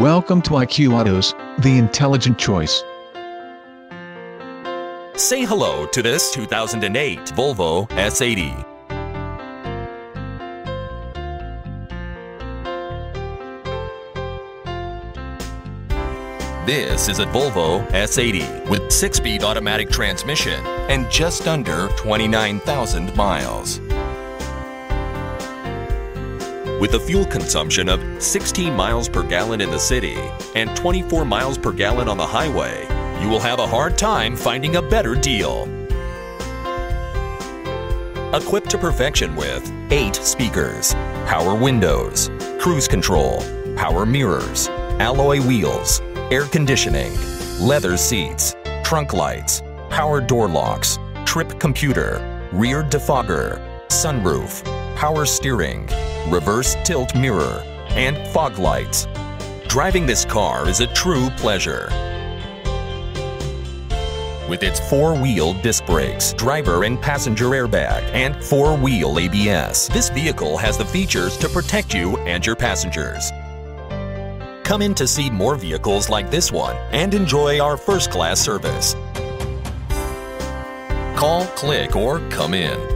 Welcome to IQ Autos, the intelligent choice. Say hello to this 2008 Volvo S80. This is a Volvo S80 with 6-speed automatic transmission and just under 29,000 miles. With a fuel consumption of 16 miles per gallon in the city and 24 miles per gallon on the highway, you will have a hard time finding a better deal. Equipped to perfection with 8 speakers, power windows, cruise control, power mirrors, alloy wheels, air conditioning, leather seats, trunk lights, power door locks, trip computer, rear defogger, sunroof, power steering, reverse tilt mirror, and fog lights. Driving this car is a true pleasure. With its four-wheel disc brakes, driver and passenger airbag, and four-wheel ABS, this vehicle has the features to protect you and your passengers. Come in to see more vehicles like this one and enjoy our first-class service. Call, click, or come in.